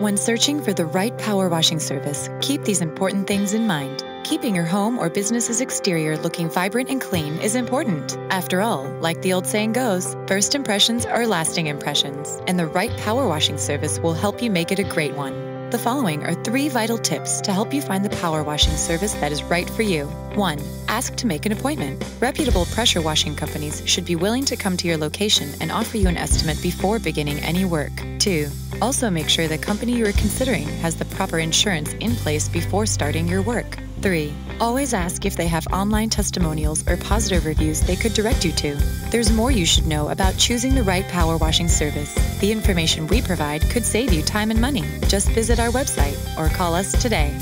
When searching for the right power washing service, keep these important things in mind. Keeping your home or business's exterior looking vibrant and clean is important. After all, like the old saying goes, first impressions are lasting impressions, and the right power washing service will help you make it a great one. The following are three vital tips to help you find the power washing service that is right for you. 1. Ask to make an appointment. Reputable pressure washing companies should be willing to come to your location and offer you an estimate before beginning any work. 2. Also make sure the company you are considering has the proper insurance in place before starting your work. 3. Always ask if they have online testimonials or positive reviews they could direct you to. There's more you should know about choosing the right power washing service. The information we provide could save you time and money. Just visit our website or call us today.